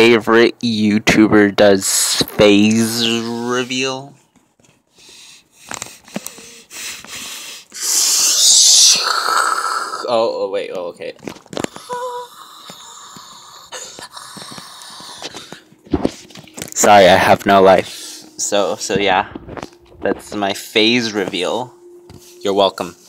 favorite YouTuber does phase reveal. Oh, oh wait, oh okay. Sorry, I have no life. So, so yeah. That's my phase reveal. You're welcome.